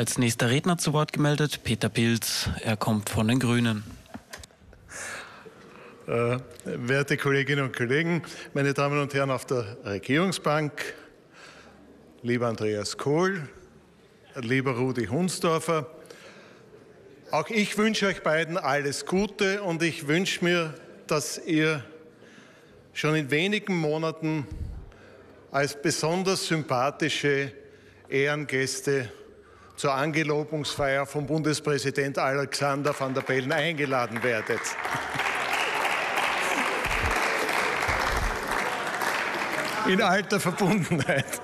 Als nächster Redner zu Wort gemeldet Peter Pilz. Er kommt von den Grünen. Äh, werte Kolleginnen und Kollegen, meine Damen und Herren auf der Regierungsbank, lieber Andreas Kohl, lieber Rudi Hunsdorfer, auch ich wünsche euch beiden alles Gute und ich wünsche mir, dass ihr schon in wenigen Monaten als besonders sympathische Ehrengäste zur Angelobungsfeier von Bundespräsident Alexander van der Bellen eingeladen werdet. In alter Verbundenheit.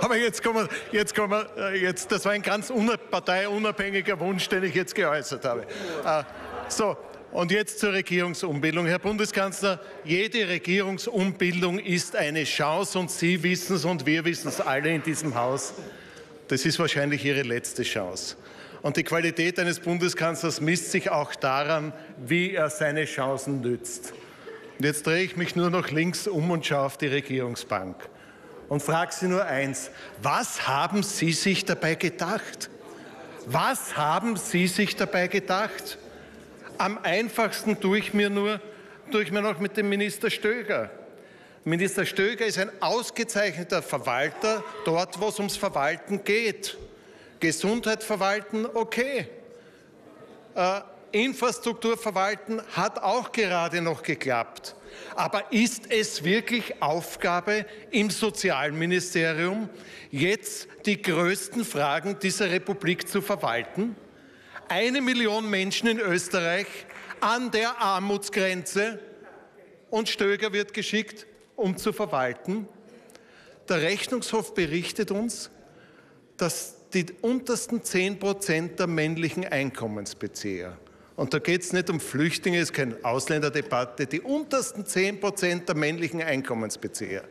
Aber jetzt kommen wir, jetzt kommen wir, äh, jetzt, das war ein ganz parteiunabhängiger Wunsch, den ich jetzt geäußert habe. Äh, so, und jetzt zur Regierungsumbildung. Herr Bundeskanzler, jede Regierungsumbildung ist eine Chance und Sie wissen es und wir wissen es alle in diesem Haus. Das ist wahrscheinlich Ihre letzte Chance. Und die Qualität eines Bundeskanzlers misst sich auch daran, wie er seine Chancen nützt. Und jetzt drehe ich mich nur noch links um und schaue auf die Regierungsbank und frage Sie nur eins. Was haben Sie sich dabei gedacht? Was haben Sie sich dabei gedacht? Am einfachsten tue ich mir nur, tue ich mir noch mit dem Minister Stöger. Minister Stöger ist ein ausgezeichneter Verwalter dort, wo es ums Verwalten geht. Gesundheit verwalten, okay. Äh, Infrastruktur verwalten hat auch gerade noch geklappt. Aber ist es wirklich Aufgabe im Sozialministerium, jetzt die größten Fragen dieser Republik zu verwalten? Eine Million Menschen in Österreich an der Armutsgrenze und Stöger wird geschickt, um zu verwalten. Der Rechnungshof berichtet uns, dass die untersten 10 Prozent der männlichen Einkommensbezieher und da geht es nicht um Flüchtlinge, es ist keine Ausländerdebatte. Die untersten 10 Prozent der männlichen Einkommensbezieher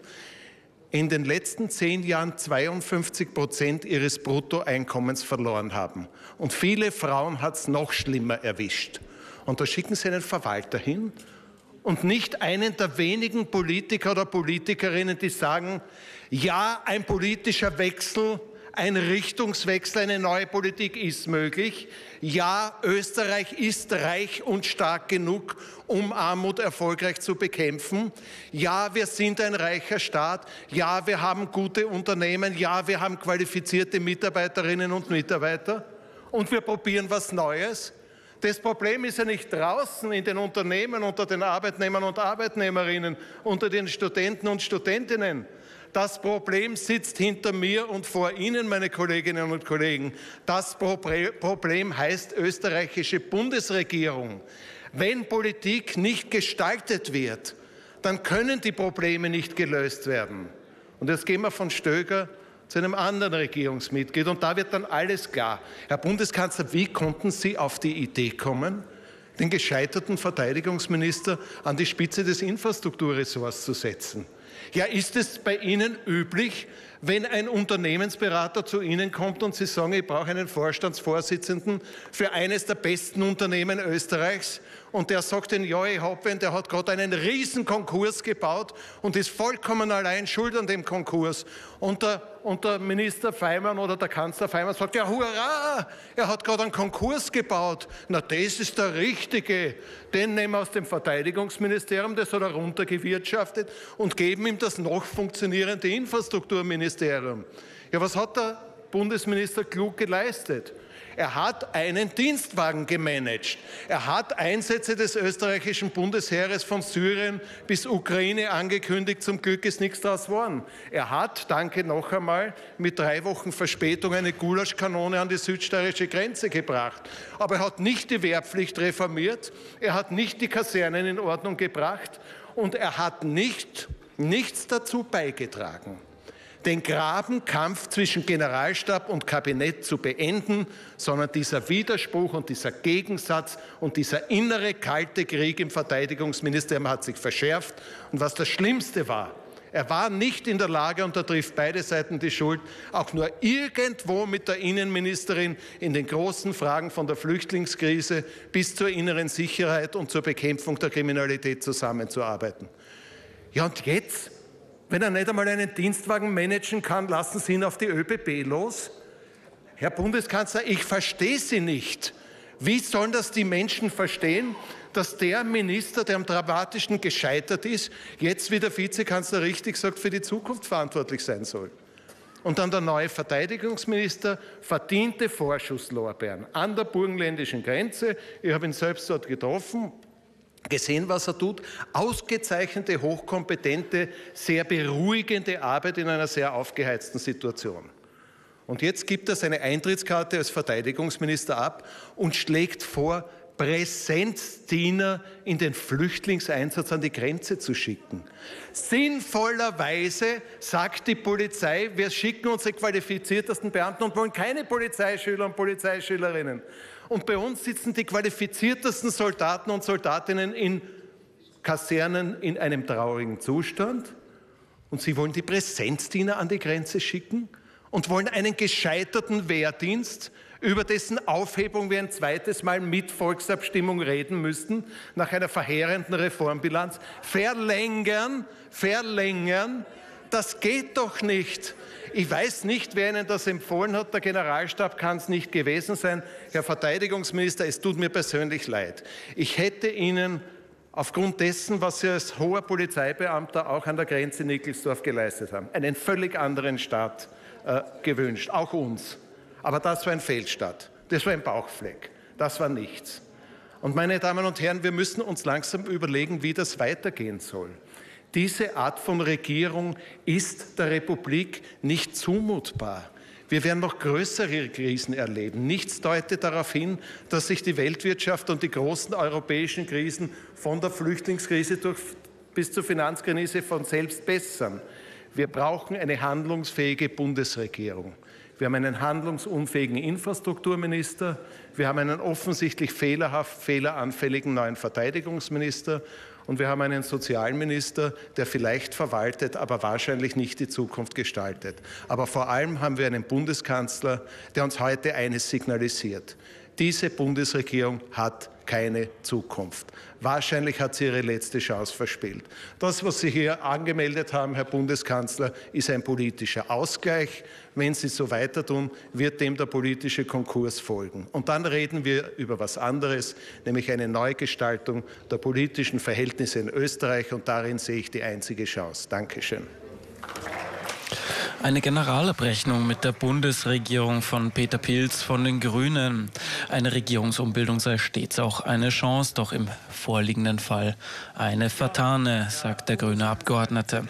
in den letzten zehn Jahren 52 Prozent ihres Bruttoeinkommens verloren haben. Und viele Frauen hat es noch schlimmer erwischt. Und da schicken sie einen Verwalter hin und nicht einen der wenigen Politiker oder Politikerinnen, die sagen, ja, ein politischer Wechsel ein Richtungswechsel, eine neue Politik ist möglich. Ja, Österreich ist reich und stark genug, um Armut erfolgreich zu bekämpfen. Ja, wir sind ein reicher Staat. Ja, wir haben gute Unternehmen. Ja, wir haben qualifizierte Mitarbeiterinnen und Mitarbeiter. Und wir probieren was Neues. Das Problem ist ja nicht draußen in den Unternehmen, unter den Arbeitnehmern und Arbeitnehmerinnen, unter den Studenten und Studentinnen. Das Problem sitzt hinter mir und vor Ihnen, meine Kolleginnen und Kollegen. Das Problem heißt österreichische Bundesregierung. Wenn Politik nicht gestaltet wird, dann können die Probleme nicht gelöst werden. Und jetzt gehen wir von Stöger zu einem anderen Regierungsmitglied und da wird dann alles klar. Herr Bundeskanzler, wie konnten Sie auf die Idee kommen, den gescheiterten Verteidigungsminister an die Spitze des Infrastrukturressorts zu setzen? Ja, ist es bei Ihnen üblich, wenn ein Unternehmensberater zu Ihnen kommt und Sie sagen, ich brauche einen Vorstandsvorsitzenden für eines der besten Unternehmen Österreichs und der sagt ich habe einen, der hat gerade einen riesen Konkurs gebaut und ist vollkommen allein schuld an dem Konkurs. Und der, und der Minister Feimann oder der Kanzler Feimann sagt, ja, hurra, er hat gerade einen Konkurs gebaut. Na, das ist der Richtige. Den nehmen wir aus dem Verteidigungsministerium, das hat er runtergewirtschaftet und geben ihm das noch funktionierende Infrastrukturministerium. Ja, was hat der Bundesminister klug geleistet? Er hat einen Dienstwagen gemanagt. Er hat Einsätze des österreichischen Bundesheeres von Syrien bis Ukraine angekündigt. Zum Glück ist nichts daraus geworden. Er hat, danke noch einmal, mit drei Wochen Verspätung eine Gulaschkanone an die südsteirische Grenze gebracht. Aber er hat nicht die Wehrpflicht reformiert. Er hat nicht die Kasernen in Ordnung gebracht. Und er hat nicht, nichts dazu beigetragen, den Grabenkampf zwischen Generalstab und Kabinett zu beenden, sondern dieser Widerspruch und dieser Gegensatz und dieser innere kalte Krieg im Verteidigungsministerium hat sich verschärft. Und was das Schlimmste war, er war nicht in der Lage, und da trifft beide Seiten die Schuld, auch nur irgendwo mit der Innenministerin in den großen Fragen von der Flüchtlingskrise bis zur inneren Sicherheit und zur Bekämpfung der Kriminalität zusammenzuarbeiten. Ja, und jetzt wenn er nicht einmal einen Dienstwagen managen kann, lassen Sie ihn auf die ÖBB los. Herr Bundeskanzler, ich verstehe Sie nicht. Wie sollen das die Menschen verstehen, dass der Minister, der am dramatischen gescheitert ist, jetzt, wie der Vizekanzler richtig sagt, für die Zukunft verantwortlich sein soll? Und dann der neue Verteidigungsminister verdiente Vorschusslorbeeren an der burgenländischen Grenze. Ich habe ihn selbst dort getroffen, gesehen, was er tut. Ausgezeichnete, hochkompetente, sehr beruhigende Arbeit in einer sehr aufgeheizten Situation. Und jetzt gibt er seine Eintrittskarte als Verteidigungsminister ab und schlägt vor, Präsenzdiener in den Flüchtlingseinsatz an die Grenze zu schicken. Sinnvollerweise sagt die Polizei, wir schicken unsere qualifiziertesten Beamten und wollen keine Polizeischüler und Polizeischülerinnen. Und bei uns sitzen die qualifiziertesten Soldaten und Soldatinnen in Kasernen in einem traurigen Zustand. Und Sie wollen die Präsenzdiener an die Grenze schicken? und wollen einen gescheiterten Wehrdienst, über dessen Aufhebung wir ein zweites Mal mit Volksabstimmung reden müssten, nach einer verheerenden Reformbilanz, verlängern, verlängern. Das geht doch nicht. Ich weiß nicht, wer Ihnen das empfohlen hat. Der Generalstab kann es nicht gewesen sein. Herr Verteidigungsminister, es tut mir persönlich leid. Ich hätte Ihnen aufgrund dessen, was Sie als hoher Polizeibeamter auch an der Grenze Nickelsdorf geleistet haben, einen völlig anderen Staat äh, gewünscht, auch uns. Aber das war ein Fehlstart, das war ein Bauchfleck, das war nichts. Und meine Damen und Herren, wir müssen uns langsam überlegen, wie das weitergehen soll. Diese Art von Regierung ist der Republik nicht zumutbar. Wir werden noch größere Krisen erleben. Nichts deutet darauf hin, dass sich die Weltwirtschaft und die großen europäischen Krisen von der Flüchtlingskrise durch, bis zur Finanzkrise von selbst bessern. Wir brauchen eine handlungsfähige Bundesregierung. Wir haben einen handlungsunfähigen Infrastrukturminister. Wir haben einen offensichtlich fehlerhaft fehleranfälligen neuen Verteidigungsminister. Und wir haben einen Sozialminister, der vielleicht verwaltet, aber wahrscheinlich nicht die Zukunft gestaltet. Aber vor allem haben wir einen Bundeskanzler, der uns heute eines signalisiert. Diese Bundesregierung hat keine Zukunft. Wahrscheinlich hat sie ihre letzte Chance verspielt. Das, was Sie hier angemeldet haben, Herr Bundeskanzler, ist ein politischer Ausgleich. Wenn Sie so weiter tun, wird dem der politische Konkurs folgen. Und dann reden wir über was anderes, nämlich eine Neugestaltung der politischen Verhältnisse in Österreich. Und darin sehe ich die einzige Chance. Dankeschön. Eine Generalabrechnung mit der Bundesregierung von Peter Pilz von den Grünen. Eine Regierungsumbildung sei stets auch eine Chance, doch im vorliegenden Fall eine vertane, sagt der grüne Abgeordnete.